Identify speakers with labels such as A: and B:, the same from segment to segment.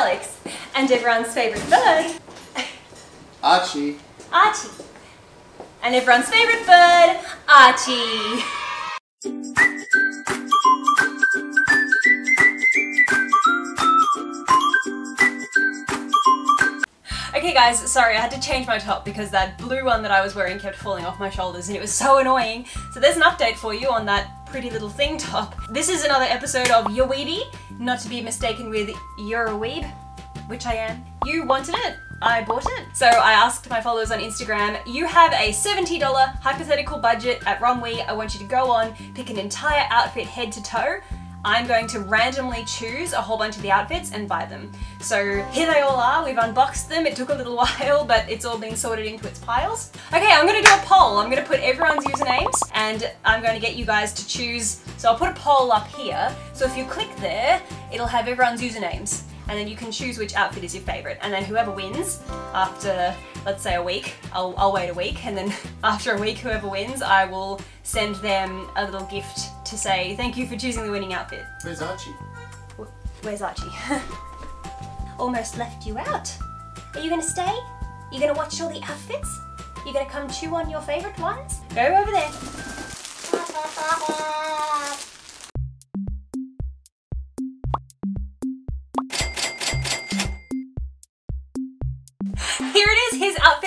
A: Alex. And everyone's favourite bird,
B: Archie.
A: Archie. And everyone's favourite bird, Archie. Okay guys, sorry, I had to change my top because that blue one that I was wearing kept falling off my shoulders and it was so annoying. So there's an update for you on that pretty little thing top. This is another episode of Your Weedy, not to be mistaken with You're a Weeb, which I am. You wanted it, I bought it. So I asked my followers on Instagram, you have a $70 hypothetical budget at Romwe. I want you to go on, pick an entire outfit head to toe. I'm going to randomly choose a whole bunch of the outfits and buy them. So here they all are, we've unboxed them, it took a little while, but it's all been sorted into its piles. Okay, I'm gonna do a poll. I'm gonna put everyone's usernames and I'm to get you guys to choose. So I'll put a poll up here. So if you click there, it'll have everyone's usernames and then you can choose which outfit is your favorite. And then whoever wins after, let's say a week, I'll, I'll wait a week and then after a week, whoever wins, I will send them a little gift to say thank you for choosing the winning outfit.
B: Where's Archie?
A: Where's Archie? Almost left you out. Are you gonna stay? You gonna watch all the outfits? You gonna come chew on your favourite ones? Go over there.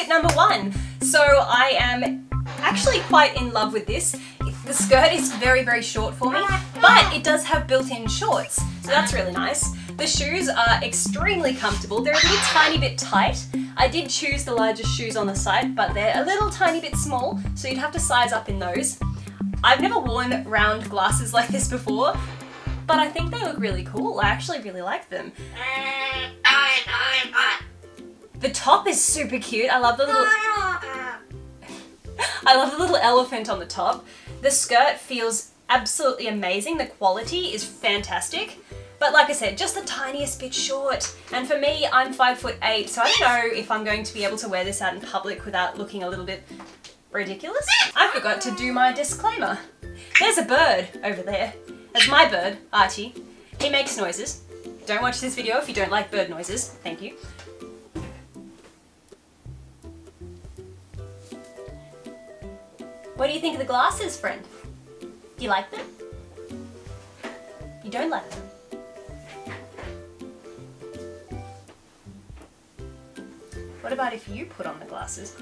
A: outfit number one. So I am actually quite in love with this. The skirt is very, very short for me, but it does have built-in shorts, so that's really nice. The shoes are extremely comfortable. They're a little tiny bit tight. I did choose the largest shoes on the site, but they're a little tiny bit small, so you'd have to size up in those. I've never worn round glasses like this before, but I think they look really cool. I actually really like them. The top is super cute. I love the little I love the little elephant on the top. The skirt feels absolutely amazing. The quality is fantastic. But like I said, just the tiniest bit short. And for me, I'm five foot eight, so I don't know if I'm going to be able to wear this out in public without looking a little bit ridiculous. I forgot to do my disclaimer. There's a bird over there. That's my bird, Archie. He makes noises. Don't watch this video if you don't like bird noises. Thank you. What do you think of the glasses, friend? Do you like them? You don't like them? What about if you put on the glasses?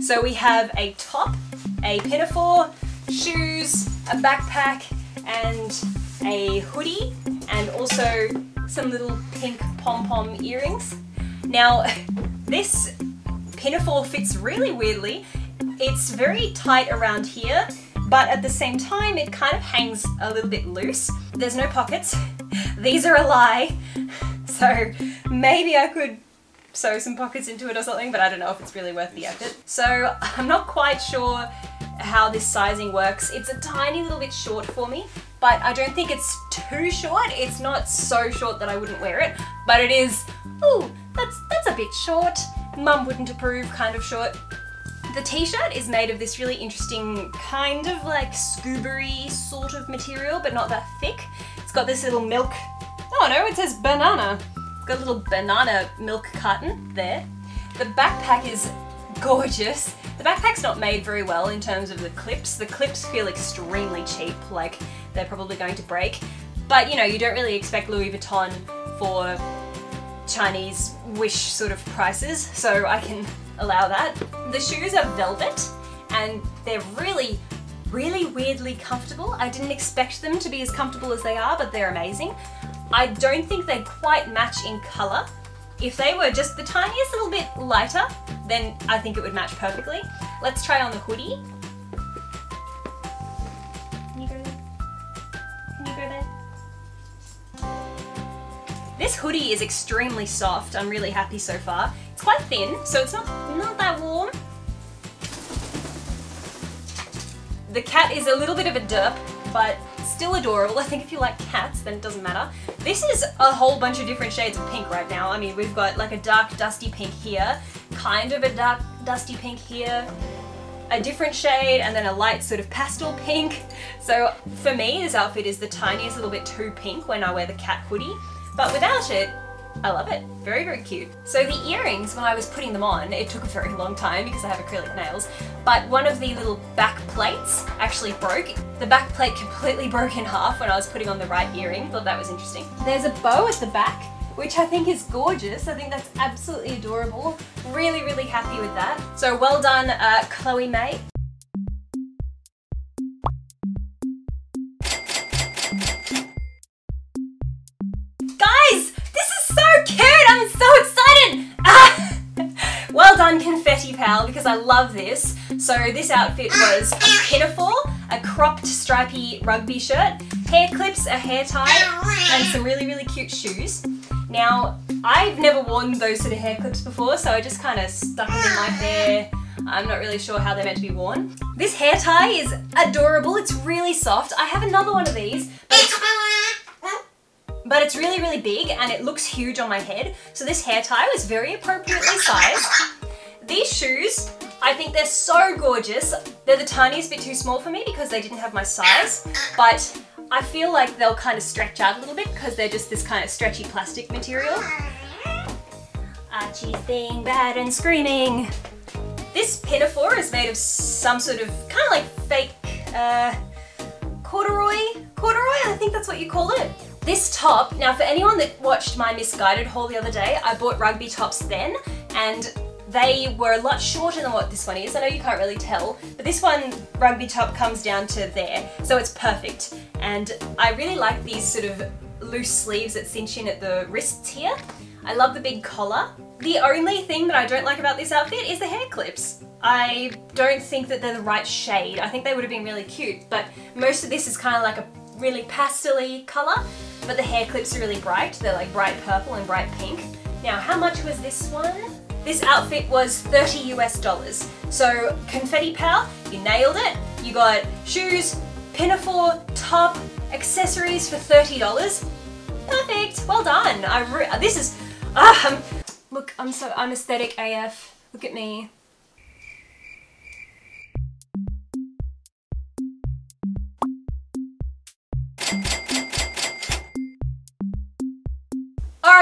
A: So we have a top, a pinafore, shoes, a backpack, and a hoodie, and also some little pink pom-pom earrings. Now, this pinafore fits really weirdly. It's very tight around here, but at the same time, it kind of hangs a little bit loose. There's no pockets. These are a lie. So maybe I could sew some pockets into it or something, but I don't know if it's really worth the effort. So I'm not quite sure how this sizing works. It's a tiny little bit short for me, but I don't think it's too short. It's not so short that I wouldn't wear it, but it is, ooh, that's, that's a bit short. Mum wouldn't approve, kind of short. The t-shirt is made of this really interesting kind of like scubery sort of material, but not that thick. It's got this little milk, oh no, it says banana. It's got a little banana milk carton there. The backpack is gorgeous. The backpack's not made very well in terms of the clips. The clips feel extremely cheap, like they're probably going to break. But you know, you don't really expect Louis Vuitton for Chinese wish sort of prices, so I can allow that. The shoes are velvet and they're really, really weirdly comfortable. I didn't expect them to be as comfortable as they are, but they're amazing. I don't think they quite match in colour. If they were just the tiniest little bit lighter, then I think it would match perfectly. Let's try on the hoodie. Can you go there? Can you go there? This hoodie is extremely soft. I'm really happy so far. It's quite thin, so it's not, not that warm. The cat is a little bit of a derp, but still adorable. I think if you like cats, then it doesn't matter. This is a whole bunch of different shades of pink right now. I mean, we've got like a dark dusty pink here, kind of a dark dusty pink here, a different shade, and then a light sort of pastel pink. So for me, this outfit is the tiniest little bit too pink when I wear the cat hoodie, but without it, I love it. Very, very cute. So the earrings, when I was putting them on, it took a very long time because I have acrylic nails, but one of the little back plates actually broke. The back plate completely broke in half when I was putting on the right earring. Thought that was interesting. There's a bow at the back, which I think is gorgeous. I think that's absolutely adorable. Really, really happy with that. So well done, uh, Chloe May. Guys, this is so cute! I'm so excited! Ah! well done, Confetti Pal, because I love this. So this outfit was a pinafore, a cropped stripy rugby shirt, hair clips, a hair tie, and some really, really cute shoes. Now, I've never worn those sort of hair clips before, so I just kind of stuck them in my hair. I'm not really sure how they're meant to be worn. This hair tie is adorable. It's really soft. I have another one of these, but it's but it's really, really big and it looks huge on my head. So this hair tie was very appropriately sized. These shoes, I think they're so gorgeous. They're the tiniest bit too small for me because they didn't have my size, but I feel like they'll kind of stretch out a little bit because they're just this kind of stretchy plastic material. Archie's being bad and screaming. This pinafore is made of some sort of kind of like fake uh, corduroy. Corduroy, I think that's what you call it. This top, now for anyone that watched my misguided haul the other day, I bought rugby tops then and they were a lot shorter than what this one is. I know you can't really tell, but this one rugby top comes down to there, so it's perfect. And I really like these sort of loose sleeves that cinch in at the wrists here. I love the big collar. The only thing that I don't like about this outfit is the hair clips. I don't think that they're the right shade. I think they would have been really cute, but most of this is kind of like a really pastel colour, but the hair clips are really bright. They're like bright purple and bright pink. Now, how much was this one? This outfit was 30 US dollars. So, Confetti Pal, you nailed it. You got shoes, pinafore, top, accessories for $30. Perfect, well done. I this is, um, look, I'm so, I'm aesthetic AF. Look at me.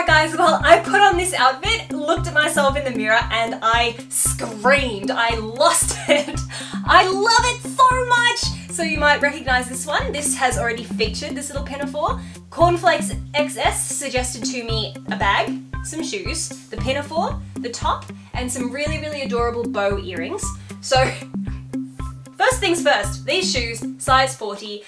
A: Guys, well I put on this outfit, looked at myself in the mirror and I screamed. I lost it. I love it so much. So you might recognize this one. This has already featured this little pinafore. Cornflakes XS suggested to me a bag, some shoes, the pinafore, the top, and some really, really adorable bow earrings. So first things first, these shoes, size 40,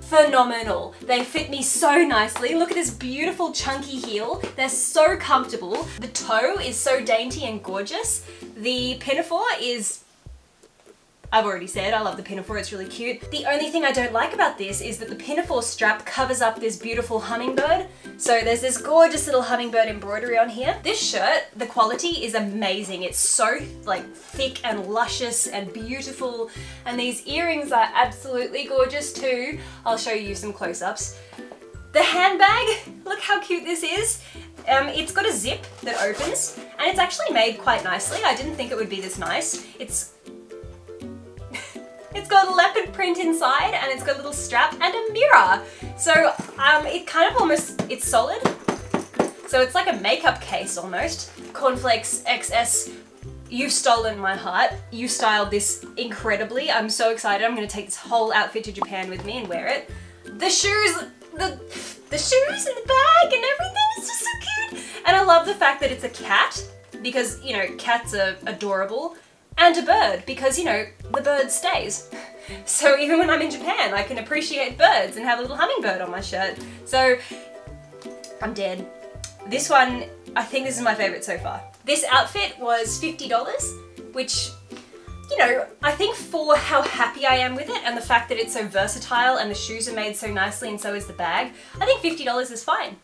A: phenomenal. They fit me so nicely. Look at this beautiful chunky heel. They're so comfortable. The toe is so dainty and gorgeous. The pinafore is I've already said I love the pinafore, it's really cute. The only thing I don't like about this is that the pinafore strap covers up this beautiful hummingbird. So there's this gorgeous little hummingbird embroidery on here. This shirt, the quality is amazing. It's so like thick and luscious and beautiful. And these earrings are absolutely gorgeous too. I'll show you some close-ups. The handbag, look how cute this is. Um, it's got a zip that opens and it's actually made quite nicely. I didn't think it would be this nice. It's it's got a leopard print inside and it's got a little strap and a mirror. So um, it kind of almost, it's solid. So it's like a makeup case almost. Cornflakes XS, you've stolen my heart. You styled this incredibly. I'm so excited. I'm gonna take this whole outfit to Japan with me and wear it. The shoes, the, the shoes and the bag and everything is just so cute. And I love the fact that it's a cat because, you know, cats are adorable and a bird because, you know, the bird stays. So even when I'm in Japan, I can appreciate birds and have a little hummingbird on my shirt. So I'm dead. This one, I think this is my favorite so far. This outfit was $50, which you know, I think for how happy I am with it and the fact that it's so versatile and the shoes are made so nicely and so is the bag, I think $50 is fine.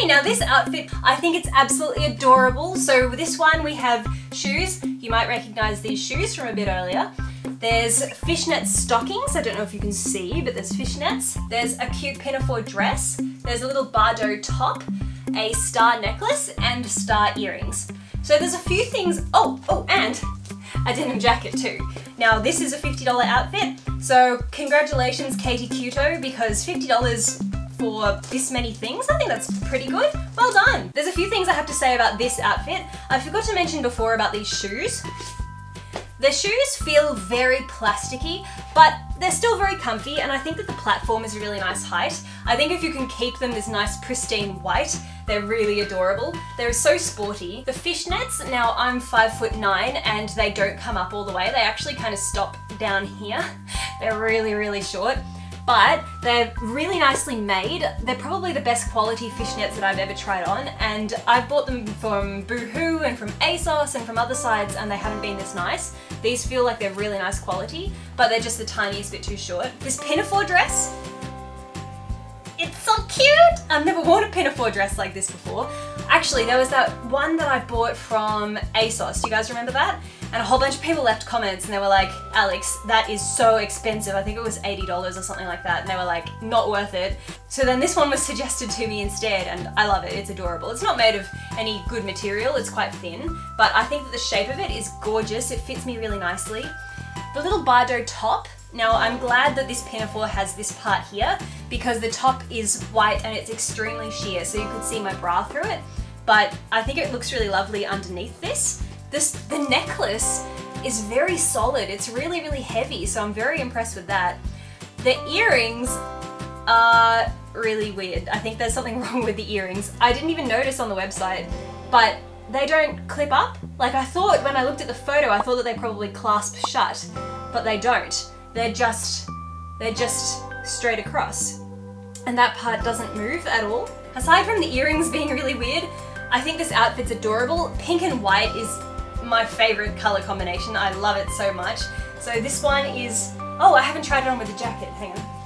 A: Okay, now this outfit, I think it's absolutely adorable. So with this one we have shoes. You might recognize these shoes from a bit earlier. There's fishnet stockings. I don't know if you can see, but there's fishnets. There's a cute pinafore dress. There's a little Bardot top, a star necklace, and star earrings. So there's a few things. Oh, oh, and a denim jacket too. Now this is a $50 outfit, so congratulations Katie Kuto because $50 for this many things. I think that's pretty good. Well done. There's a few things I have to say about this outfit. I forgot to mention before about these shoes. The shoes feel very plasticky, but they're still very comfy and I think that the platform is a really nice height. I think if you can keep them this nice pristine white, they're really adorable. They're so sporty. The fishnets, now I'm five foot nine and they don't come up all the way. They actually kind of stop down here. They're really, really short but they're really nicely made. They're probably the best quality fishnets that I've ever tried on and I've bought them from Boohoo and from ASOS and from other sites and they haven't been this nice. These feel like they're really nice quality, but they're just the tiniest bit too short. This pinafore dress, it's so cute! I've never worn a pinafore dress like this before. Actually, there was that one that I bought from ASOS. Do you guys remember that? And a whole bunch of people left comments and they were like, Alex, that is so expensive. I think it was $80 or something like that. And they were like, not worth it. So then this one was suggested to me instead and I love it. It's adorable. It's not made of any good material. It's quite thin, but I think that the shape of it is gorgeous. It fits me really nicely. The little Bardot top now I'm glad that this pinafore has this part here because the top is white and it's extremely sheer so you could see my bra through it but I think it looks really lovely underneath this. This The necklace is very solid, it's really really heavy so I'm very impressed with that. The earrings are really weird. I think there's something wrong with the earrings. I didn't even notice on the website but they don't clip up. Like I thought when I looked at the photo I thought that they probably clasp shut but they don't. They're just, they're just straight across. And that part doesn't move at all. Aside from the earrings being really weird, I think this outfit's adorable. Pink and white is my favorite color combination. I love it so much. So this one is, oh, I haven't tried it on with the jacket. Hang on.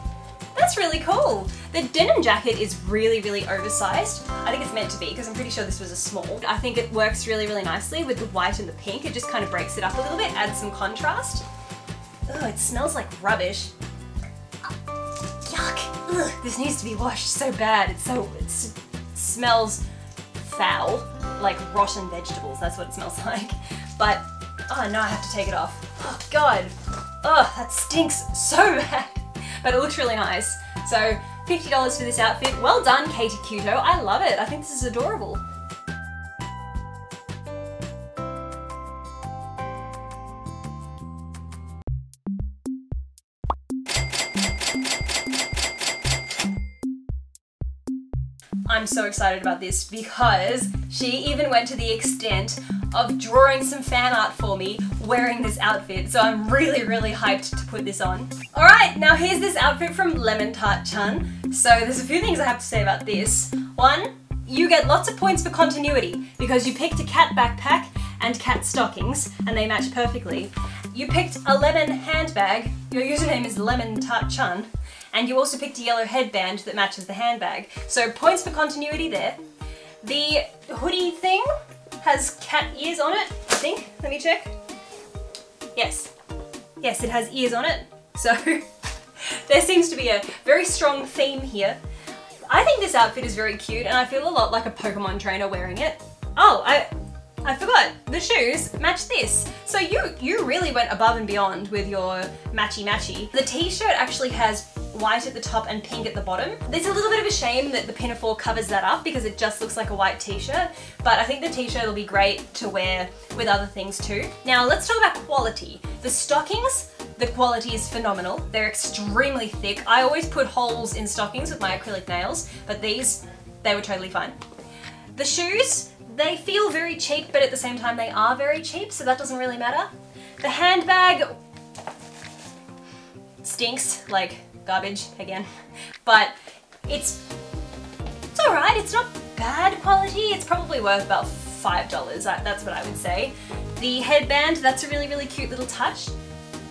A: That's really cool. The denim jacket is really, really oversized. I think it's meant to be because I'm pretty sure this was a small. I think it works really, really nicely with the white and the pink. It just kind of breaks it up a little bit, adds some contrast. Oh, it smells like rubbish. Yuck. Ugh, this needs to be washed so bad. It's so, it smells foul. Like rotten vegetables, that's what it smells like. But, oh no, I have to take it off. Oh god. Oh, that stinks so bad. But it looks really nice. So, $50 for this outfit. Well done, Katie Kuto. I love it. I think this is adorable. I'm so excited about this because she even went to the extent of drawing some fan art for me wearing this outfit. So I'm really, really hyped to put this on. All right, now here's this outfit from Lemon Tart Chan. So there's a few things I have to say about this. One, you get lots of points for continuity because you picked a cat backpack and cat stockings and they match perfectly. You picked a lemon handbag, your username is Lemon Tart Chan, and you also picked a yellow headband that matches the handbag. So points for continuity there. The hoodie thing has cat ears on it, I think. Let me check. Yes. Yes, it has ears on it. So there seems to be a very strong theme here. I think this outfit is very cute and I feel a lot like a Pokemon trainer wearing it. Oh, I, I forgot, the shoes match this. So you, you really went above and beyond with your matchy matchy. The t-shirt actually has white at the top and pink at the bottom. It's a little bit of a shame that the pinafore covers that up because it just looks like a white t-shirt, but I think the t-shirt will be great to wear with other things too. Now let's talk about quality. The stockings, the quality is phenomenal. They're extremely thick. I always put holes in stockings with my acrylic nails, but these, they were totally fine. The shoes, they feel very cheap, but at the same time they are very cheap, so that doesn't really matter. The handbag stinks, like garbage again. But it's, it's alright, it's not bad quality. It's probably worth about $5, that's what I would say. The headband, that's a really, really cute little touch.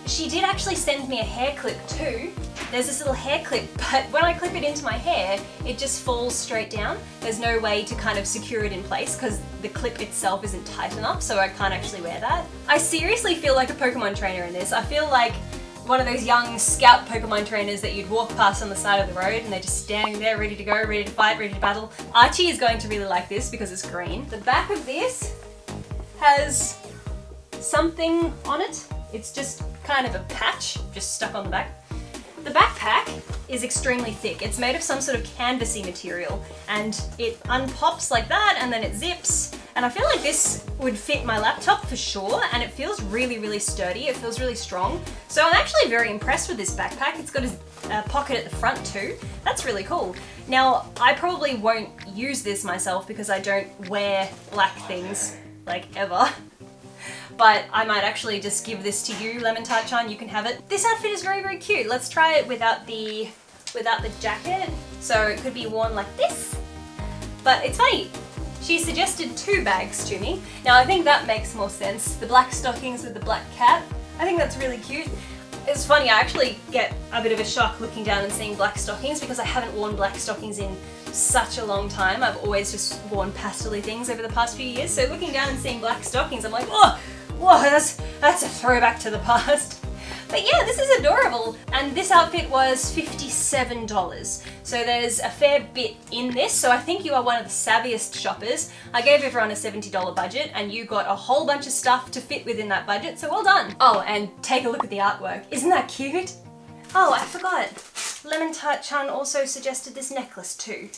A: She did actually send me a hair clip too. There's this little hair clip, but when I clip it into my hair, it just falls straight down. There's no way to kind of secure it in place because the clip itself isn't tight enough, so I can't actually wear that. I seriously feel like a Pokemon trainer in this. I feel like one of those young scout Pokemon trainers that you'd walk past on the side of the road and they're just standing there ready to go, ready to fight, ready to battle. Archie is going to really like this because it's green. The back of this has something on it. It's just kind of a patch, just stuck on the back. The backpack is extremely thick. It's made of some sort of canvasy material and it unpops like that and then it zips. And I feel like this would fit my laptop for sure and it feels really, really sturdy. It feels really strong. So I'm actually very impressed with this backpack. It's got a, a pocket at the front too. That's really cool. Now, I probably won't use this myself because I don't wear black things like ever. But I might actually just give this to you, Lemon Tart Chan, you can have it. This outfit is very, very cute. Let's try it without the, without the jacket. So it could be worn like this. But it's funny, she suggested two bags to me. Now I think that makes more sense. The black stockings with the black cat. I think that's really cute. It's funny, I actually get a bit of a shock looking down and seeing black stockings because I haven't worn black stockings in such a long time. I've always just worn pastely things over the past few years. So looking down and seeing black stockings, I'm like, oh, whoa, that's, that's a throwback to the past. But yeah, this is adorable. And this outfit was $57. So there's a fair bit in this. So I think you are one of the savviest shoppers. I gave everyone a $70 budget and you got a whole bunch of stuff to fit within that budget. So well done. Oh, and take a look at the artwork. Isn't that cute? Oh, I forgot. Lemon Tart Chan also suggested this necklace too.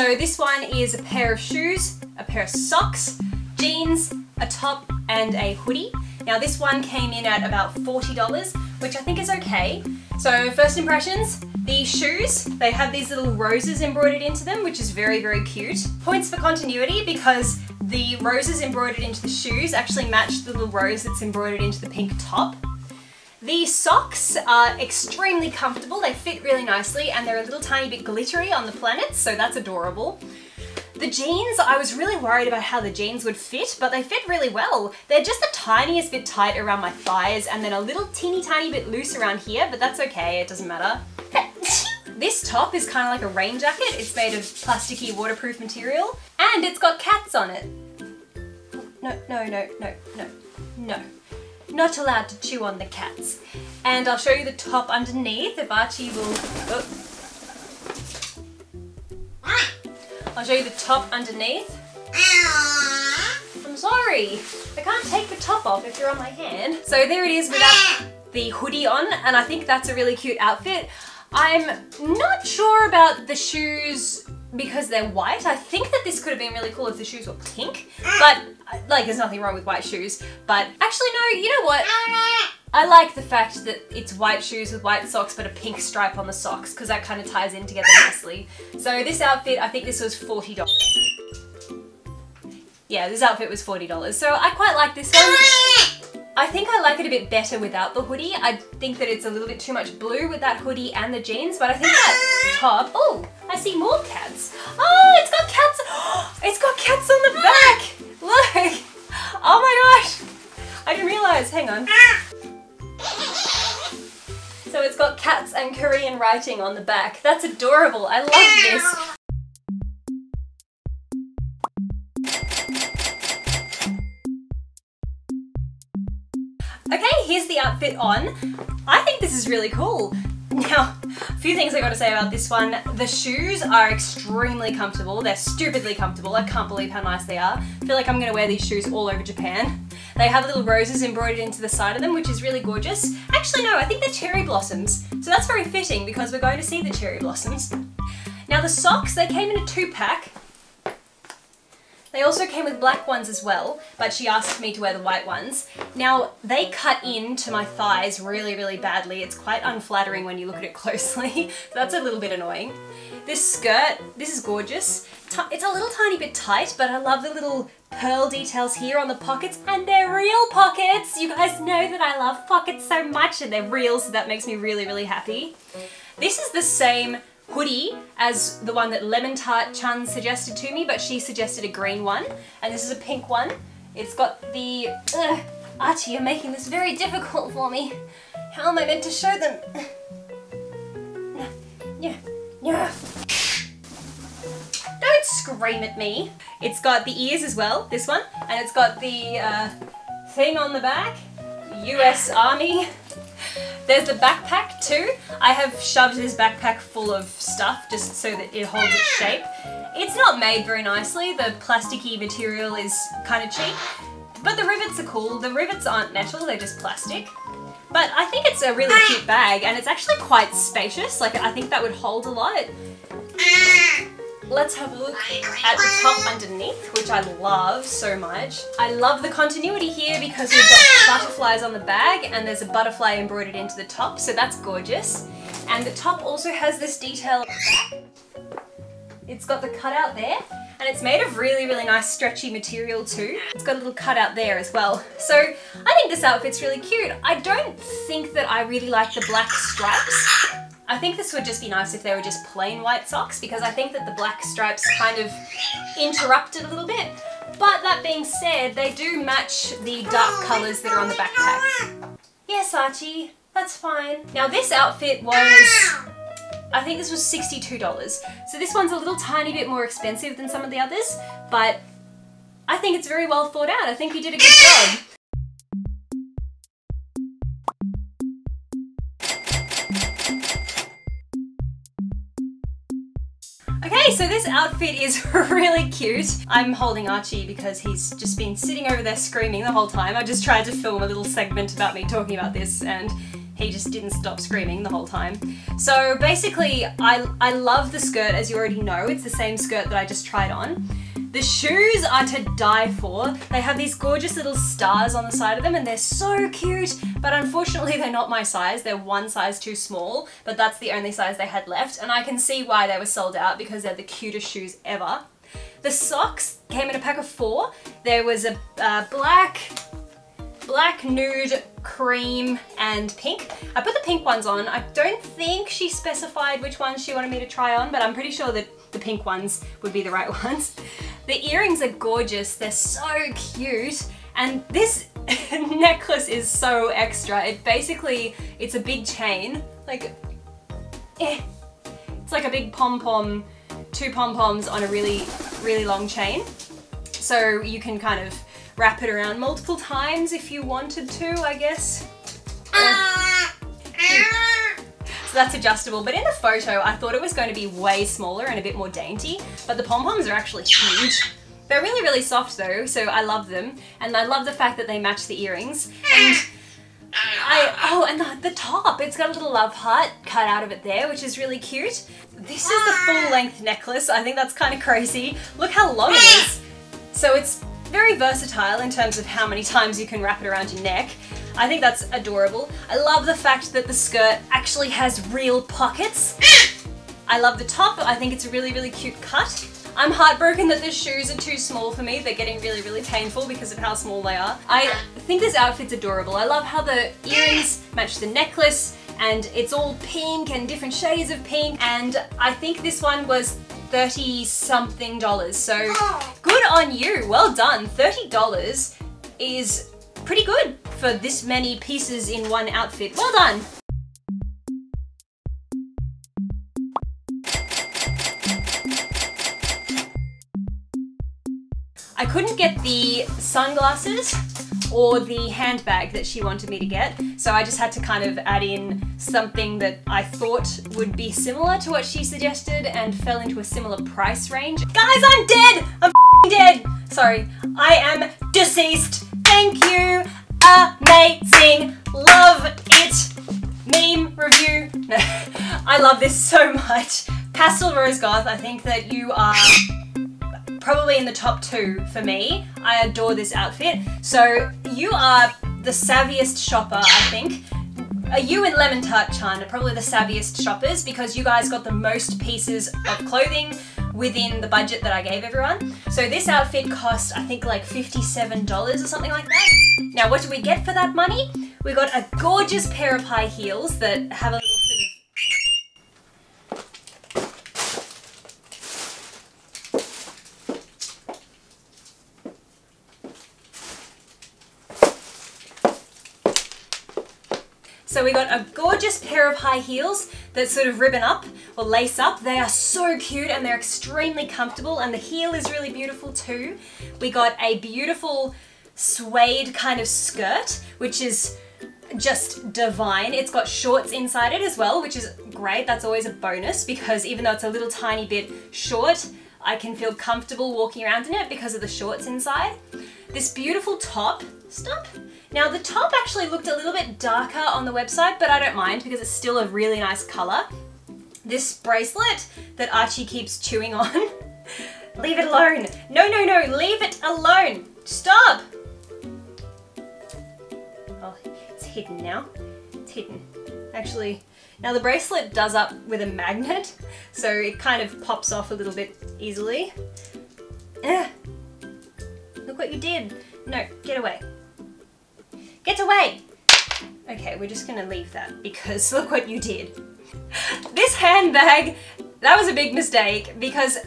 A: So this one is a pair of shoes, a pair of socks, jeans, a top and a hoodie. Now this one came in at about $40, which I think is okay. So first impressions, these shoes, they have these little roses embroidered into them, which is very, very cute. Points for continuity because the roses embroidered into the shoes actually match the little rose that's embroidered into the pink top. These socks are extremely comfortable, they fit really nicely and they're a little tiny bit glittery on the planets, so that's adorable. The jeans, I was really worried about how the jeans would fit, but they fit really well. They're just the tiniest bit tight around my thighs and then a little teeny tiny bit loose around here, but that's okay, it doesn't matter. this top is kind of like a rain jacket. It's made of plasticky waterproof material and it's got cats on it. No, no, no, no, no, no not allowed to chew on the cats. And I'll show you the top underneath if Archie will... Oh. I'll show you the top underneath. I'm sorry. I can't take the top off if you're on my hand. So there it is without the hoodie on and I think that's a really cute outfit. I'm not sure about the shoes because they're white. I think that this could have been really cool if the shoes were pink, but like there's nothing wrong with white shoes. But actually no, you know what? I like the fact that it's white shoes with white socks but a pink stripe on the socks because that kind of ties in together nicely. So this outfit, I think this was $40. Yeah, this outfit was $40. So I quite like this one. I think I like it a bit better without the hoodie. I think that it's a little bit too much blue with that hoodie and the jeans, but I think that top, oh, I see more cats. Oh, it's got cats, it's got cats on the back. Look, oh my gosh. I didn't realize, hang on. So it's got cats and Korean writing on the back. That's adorable. I love this. Here's the outfit on. I think this is really cool. Now, a few things I gotta say about this one. The shoes are extremely comfortable. They're stupidly comfortable. I can't believe how nice they are. I feel like I'm gonna wear these shoes all over Japan. They have little roses embroidered into the side of them, which is really gorgeous. Actually, no, I think they're cherry blossoms. So that's very fitting because we're going to see the cherry blossoms. Now the socks, they came in a two pack. They also came with black ones as well, but she asked me to wear the white ones. Now, they cut into my thighs really, really badly. It's quite unflattering when you look at it closely, that's a little bit annoying. This skirt, this is gorgeous. It's a little tiny bit tight, but I love the little pearl details here on the pockets, and they're real pockets! You guys know that I love pockets so much, and they're real, so that makes me really, really happy. This is the same hoodie as the one that Lemon Tart Chan suggested to me, but she suggested a green one. And this is a pink one. It's got the... Ugh, Archie, you're making this very difficult for me. How am I meant to show them? Yeah, yeah. Don't scream at me. It's got the ears as well, this one, and it's got the uh, thing on the back, US Army. There's the backpack too. I have shoved this backpack full of stuff just so that it holds its shape. It's not made very nicely. The plasticky material is kind of cheap, but the rivets are cool. The rivets aren't metal, they're just plastic. But I think it's a really cute bag and it's actually quite spacious. Like I think that would hold a lot. Let's have a look at the top underneath, which I love so much. I love the continuity here because we've got butterflies on the bag and there's a butterfly embroidered into the top, so that's gorgeous. And the top also has this detail. It's got the cutout there and it's made of really, really nice stretchy material too. It's got a little cutout there as well. So I think this outfit's really cute. I don't think that I really like the black stripes. I think this would just be nice if they were just plain white socks because I think that the black stripes kind of interrupt it a little bit. But that being said, they do match the dark colours that are on the backpack. Yes, Archie, that's fine. Now this outfit was I think this was $62. So this one's a little tiny bit more expensive than some of the others, but I think it's very well thought out. I think you did a good job. Okay, so this outfit is really cute. I'm holding Archie because he's just been sitting over there screaming the whole time. I just tried to film a little segment about me talking about this and he just didn't stop screaming the whole time. So basically, I, I love the skirt, as you already know. It's the same skirt that I just tried on. The shoes are to die for. They have these gorgeous little stars on the side of them and they're so cute, but unfortunately they're not my size. They're one size too small, but that's the only size they had left. And I can see why they were sold out because they're the cutest shoes ever. The socks came in a pack of four. There was a uh, black, black, nude, cream, and pink. I put the pink ones on. I don't think she specified which ones she wanted me to try on, but I'm pretty sure that the pink ones would be the right ones. The earrings are gorgeous. They're so cute. And this necklace is so extra. It basically, it's a big chain. Like, eh. It's like a big pom-pom, two pom-poms on a really, really long chain. So you can kind of wrap it around multiple times if you wanted to, I guess. So that's adjustable, but in the photo I thought it was going to be way smaller and a bit more dainty, but the pom-poms are actually huge. They're really, really soft though, so I love them. And I love the fact that they match the earrings. And I, oh, and the, the top, it's got a little love heart cut out of it there, which is really cute. This is the full length necklace. I think that's kind of crazy. Look how long it is. So it's very versatile in terms of how many times you can wrap it around your neck. I think that's adorable. I love the fact that the skirt actually has real pockets. I love the top. I think it's a really, really cute cut. I'm heartbroken that the shoes are too small for me. They're getting really, really painful because of how small they are. I think this outfit's adorable. I love how the earrings match the necklace and it's all pink and different shades of pink and I think this one was 30 something dollars. So oh. good on you. Well done. $30 is pretty good for this many pieces in one outfit. Well done. I couldn't get the sunglasses or the handbag that she wanted me to get. So I just had to kind of add in something that I thought would be similar to what she suggested and fell into a similar price range. Guys, I'm dead! I'm dead! Sorry, I am deceased. Thank you. Amazing. Love it. Meme review. I love this so much. Pastel Rose Goth, I think that you are probably in the top two for me. I adore this outfit. So you are the savviest shopper, I think. Are you and Lemon Tart Chan are probably the savviest shoppers because you guys got the most pieces of clothing within the budget that I gave everyone. So this outfit cost, I think like $57 or something like that. Now what do we get for that money? We got a gorgeous pair of high heels that have a little So we got a gorgeous pair of high heels that sort of ribbon up or lace up. They are so cute and they're extremely comfortable and the heel is really beautiful too. We got a beautiful suede kind of skirt, which is just divine. It's got shorts inside it as well, which is great. That's always a bonus because even though it's a little tiny bit short, I can feel comfortable walking around in it because of the shorts inside. This beautiful top, stop. Now the top actually looked a little bit darker on the website, but I don't mind because it's still a really nice color. This bracelet that Archie keeps chewing on, leave it alone. No, no, no, leave it alone. Stop. Oh, it's hidden now. It's hidden. Actually, now the bracelet does up with a magnet, so it kind of pops off a little bit easily. Eh. What you did. No, get away. Get away! Okay, we're just gonna leave that because look what you did. This handbag, that was a big mistake because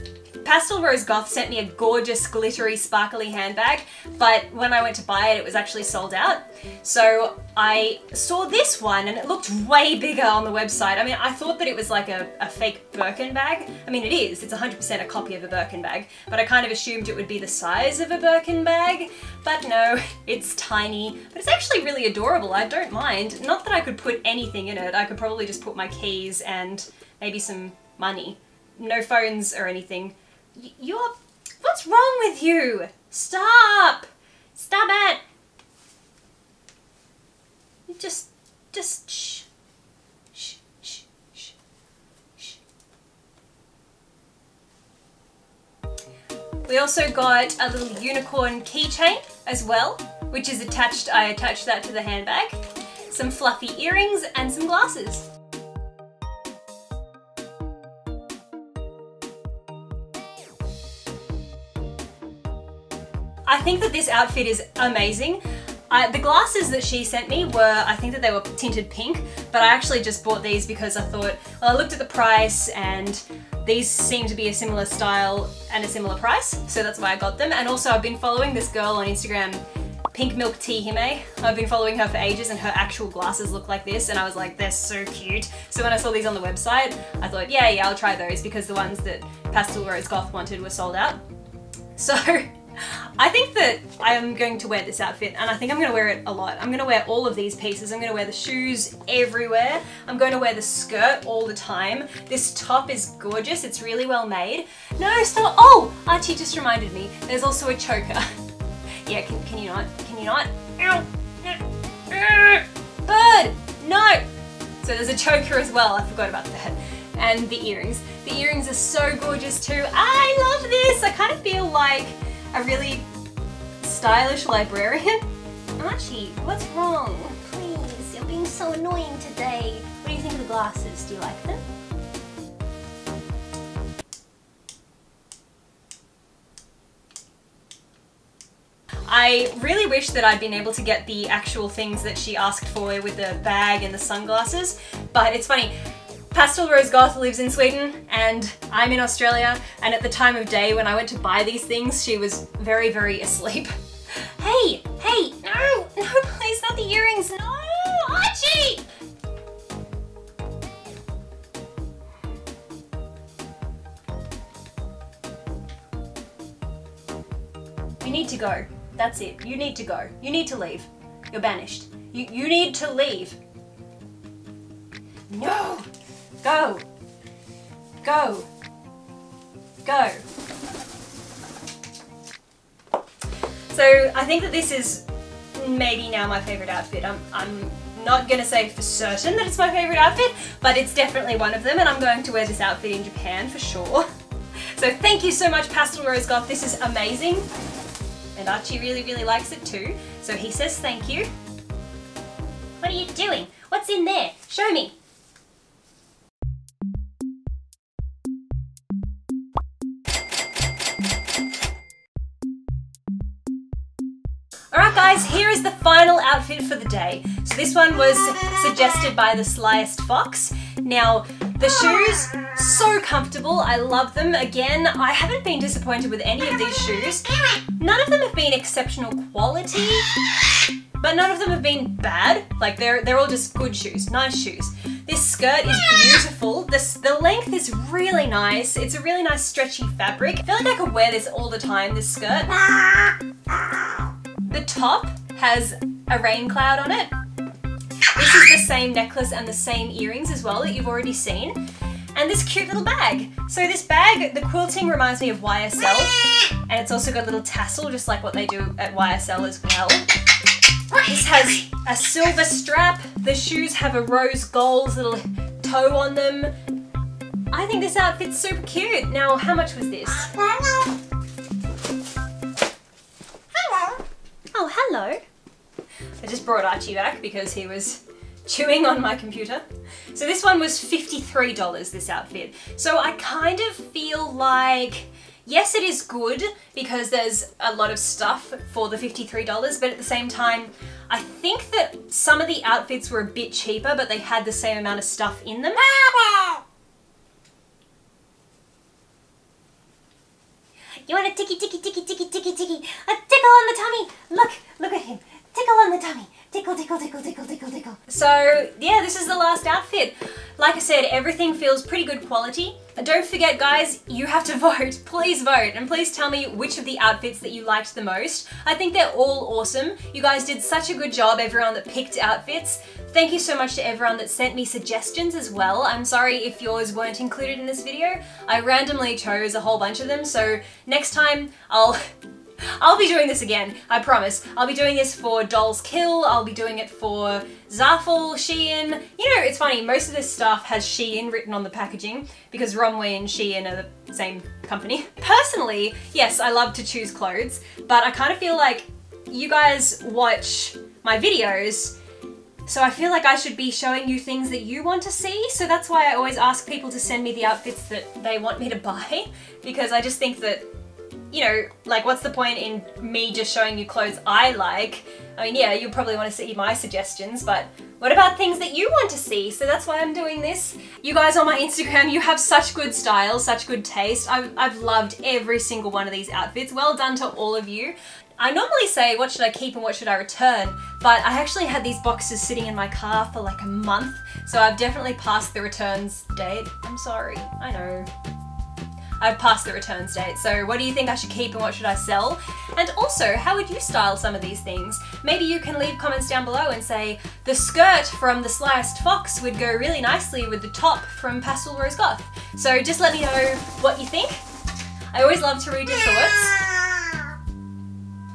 A: Pastel Rose Goth sent me a gorgeous glittery sparkly handbag, but when I went to buy it, it was actually sold out. So I saw this one and it looked way bigger on the website. I mean, I thought that it was like a, a fake Birkin bag. I mean, it is, it's 100% a copy of a Birkin bag, but I kind of assumed it would be the size of a Birkin bag, but no, it's tiny, but it's actually really adorable. I don't mind. Not that I could put anything in it. I could probably just put my keys and maybe some money. No phones or anything. You're... What's wrong with you? Stop! Stop it! You just... Just shh. Shh, shh, shh, shh. We also got a little unicorn keychain as well, which is attached, I attached that to the handbag. Some fluffy earrings and some glasses. Think that this outfit is amazing. I, the glasses that she sent me were, I think that they were tinted pink, but I actually just bought these because I thought, well, I looked at the price and these seem to be a similar style and a similar price, so that's why I got them. And also I've been following this girl on Instagram, Pink Milk Tea Hime. I've been following her for ages and her actual glasses look like this and I was like, they're so cute. So when I saw these on the website, I thought, yeah, yeah, I'll try those because the ones that Pastel Rose Goth wanted were sold out. So I think that I am going to wear this outfit and I think I'm going to wear it a lot. I'm going to wear all of these pieces. I'm going to wear the shoes everywhere. I'm going to wear the skirt all the time. This top is gorgeous. It's really well made. No, stop. Oh, Archie just reminded me. There's also a choker. yeah, can, can you not? Can you not? Ow. Bird, no. So there's a choker as well. I forgot about that and the earrings. The earrings are so gorgeous too. I love this. I kind of feel like a really stylish librarian. Archie, what's wrong? Please, you're being so annoying today. What do you think of the glasses? Do you like them? I really wish that I'd been able to get the actual things that she asked for with the bag and the sunglasses, but it's funny, Pastel Rose Goth lives in Sweden and I'm in Australia and at the time of day when I went to buy these things she was very very asleep. hey! Hey! No! No please not the earrings! No! Archie! You need to go. That's it. You need to go. You need to leave. You're banished. You, you need to leave. No! Go. Go. Go. So I think that this is maybe now my favorite outfit. I'm, I'm not gonna say for certain that it's my favorite outfit, but it's definitely one of them and I'm going to wear this outfit in Japan for sure. So thank you so much Pastel Rose Goth, this is amazing. And Archie really, really likes it too. So he says thank you. What are you doing? What's in there? Show me. Alright guys, here is the final outfit for the day. So this one was suggested by the Slyest Fox. Now, the shoes, so comfortable, I love them. Again, I haven't been disappointed with any of these shoes. None of them have been exceptional quality, but none of them have been bad. Like they're they're all just good shoes, nice shoes. This skirt is beautiful. This the length is really nice. It's a really nice stretchy fabric. I feel like I could wear this all the time. This skirt. The top has a rain cloud on it. This is the same necklace and the same earrings as well that you've already seen. And this cute little bag. So this bag, the quilting reminds me of YSL. And it's also got a little tassel, just like what they do at YSL as well. This has a silver strap. The shoes have a rose gold little toe on them. I think this outfit's super cute. Now, how much was this? Oh, hello. I just brought Archie back because he was chewing on my computer. So this one was $53, this outfit. So I kind of feel like, yes, it is good because there's a lot of stuff for the $53, but at the same time, I think that some of the outfits were a bit cheaper, but they had the same amount of stuff in them. Ah! You want a ticky ticky ticky ticky ticky ticky? A tickle on the tummy. Look, look at him. Tickle on the tummy. Tickle, tickle, tickle, tickle, tickle, tickle. So yeah, this is the last outfit. Like I said, everything feels pretty good quality. Don't forget guys, you have to vote. Please vote and please tell me which of the outfits that you liked the most. I think they're all awesome. You guys did such a good job, everyone that picked outfits. Thank you so much to everyone that sent me suggestions as well. I'm sorry if yours weren't included in this video. I randomly chose a whole bunch of them, so next time I'll I'll be doing this again, I promise. I'll be doing this for Dolls Kill, I'll be doing it for Zaful, Shein. You know, it's funny, most of this stuff has Shein written on the packaging because Romwe and Shein are the same company. Personally, yes, I love to choose clothes, but I kind of feel like you guys watch my videos so I feel like I should be showing you things that you want to see. So that's why I always ask people to send me the outfits that they want me to buy because I just think that you know, like what's the point in me just showing you clothes I like? I mean, yeah, you probably want to see my suggestions, but what about things that you want to see? So that's why I'm doing this. You guys on my Instagram, you have such good style, such good taste. I've, I've loved every single one of these outfits. Well done to all of you. I normally say what should I keep and what should I return, but I actually had these boxes sitting in my car for like a month, so I've definitely passed the returns date. I'm sorry, I know. I've passed the returns date, so what do you think I should keep and what should I sell? And also, how would you style some of these things? Maybe you can leave comments down below and say, the skirt from the Sliced Fox would go really nicely with the top from Pastel Rose Goth. So just let me know what you think. I always love to read your thoughts.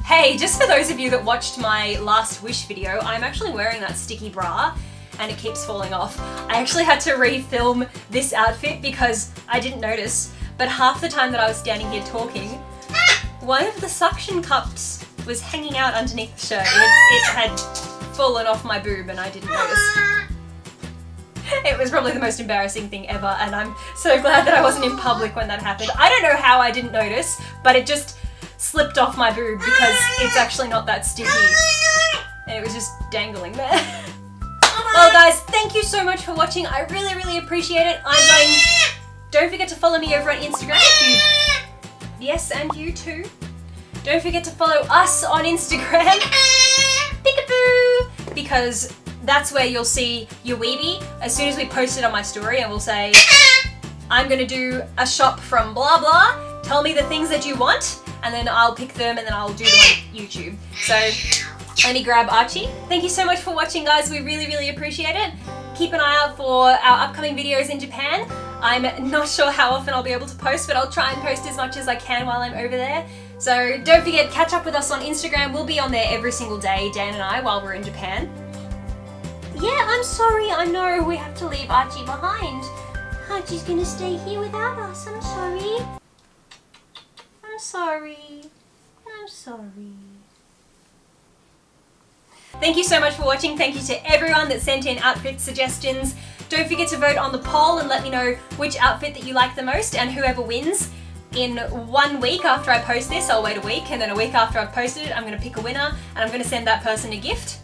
A: Hey, just for those of you that watched my last wish video, I'm actually wearing that sticky bra and it keeps falling off. I actually had to refilm this outfit because I didn't notice but half the time that I was standing here talking, one of the suction cups was hanging out underneath the shirt. It, it had fallen off my boob and I didn't notice. It was probably the most embarrassing thing ever and I'm so glad that I wasn't in public when that happened. I don't know how I didn't notice, but it just slipped off my boob because it's actually not that sticky. And it was just dangling there. Well guys, thank you so much for watching. I really, really appreciate it. I'm going don't forget to follow me over on Instagram if you... Yes, and you too. Don't forget to follow us on Instagram. Peekaboo! Because that's where you'll see your weebie as soon as we post it on my story and we'll say, I'm gonna do a shop from blah blah. Tell me the things that you want and then I'll pick them and then I'll do them on YouTube. So let me grab Archie. Thank you so much for watching guys. We really, really appreciate it. Keep an eye out for our upcoming videos in Japan. I'm not sure how often I'll be able to post, but I'll try and post as much as I can while I'm over there. So don't forget, catch up with us on Instagram. We'll be on there every single day, Dan and I, while we're in Japan. Yeah, I'm sorry. I know we have to leave Archie behind. Archie's gonna stay here without us. I'm sorry. I'm sorry. I'm sorry. Thank you so much for watching. Thank you to everyone that sent in outfit suggestions. Don't forget to vote on the poll and let me know which outfit that you like the most and whoever wins in one week after I post this, I'll wait a week and then a week after I've posted it, I'm going to pick a winner and I'm going to send that person a gift.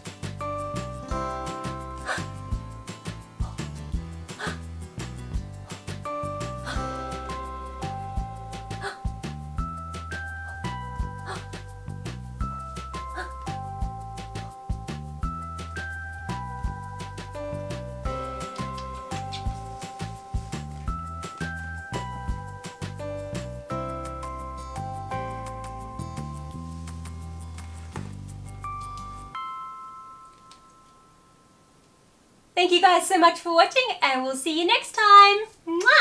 A: So much for watching and we'll see you next time. Mwah!